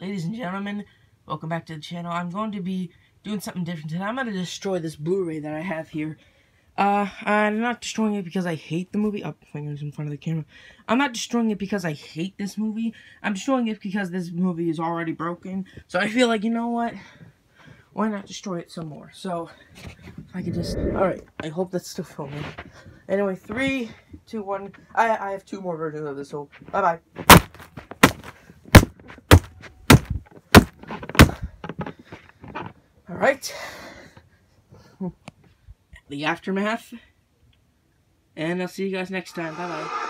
ladies and gentlemen, welcome back to the channel. I'm going to be doing something different today. I'm going to destroy this Blu-ray that I have here. Uh, I'm not destroying it because I hate the movie. Up oh, fingers in front of the camera. I'm not destroying it because I hate this movie. I'm destroying it because this movie is already broken. So I feel like, you know what? Why not destroy it some more? So, I could just... Alright, I hope that's still filming. Anyway, three, two, one. I, I have two more versions of this, so bye-bye. Alright. The aftermath. And I'll see you guys next time. Bye-bye.